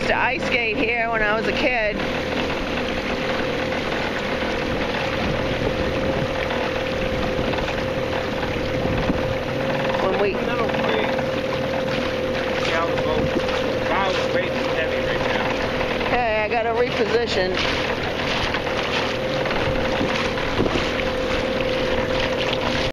used to ice skate here when I was a kid. When we... okay, I got to reposition.